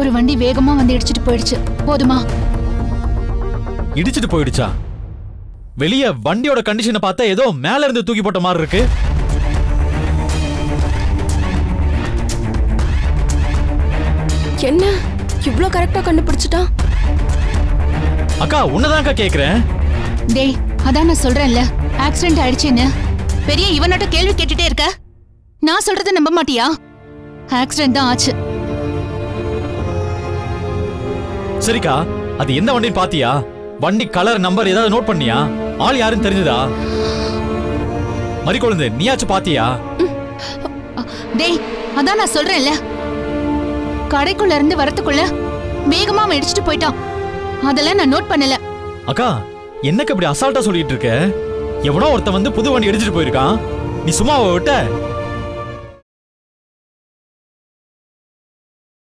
ஒரு வண்டி வேகமா வந்து இடிச்சிட்டு போயிடுச்சு. போதுமா? இடிச்சிட்டு போயிடுச்சா? வெளிய வண்டியோட கண்டிஷனை பார்த்தா ஏதோ மேல இருந்து தூக்கி போட்ட மாதிரி இருக்கு. என்ன? இவ்ளோ கரெக்டா கண்டுபிடிச்சிட்டான்? அக்கா உன்னதான்க்கா கேக்குறேன். டேய் அதான் நான் சொல்றேன்ல. ஆக்சிடென்ட் ஆயிடுச்சுன்னு. பெரிய இவனோட கேள்வி கேட்டுட்டே இருக்க. நான் சொல்றத நம்ப மாட்டியா? ஆக்சிடென்ட் தான் ஆச்சு. சரிக்கா அது எந்த வண்டின்னு பாத்தியா? வண்டி கலர் நம்பர் ஏதாவது நோட் பண்ணியா? ஆள் யாருன்னு தெரிஞ்சதா? மறிக்கொழுந்து நீயாச்சும் பாத்தியா? டேய் அதான் நான் சொல்றேன்ல. கடைக்குள்ள இருந்து வரத்துக்குள்ள வேகமா அவன் இடிச்சிட்டு போயிட்டான். அதெல்லாம் நான் நோட் பண்ணல. அக்கா என்னக்கு இப்படி அசால்ட்டா சொல்லிட்டு இருக்க? எவனோ ஒருத்தன் வந்து புது வண்டி இடிச்சிட்டு போயிருக்கான். நீ சும்மாவை விட்ட?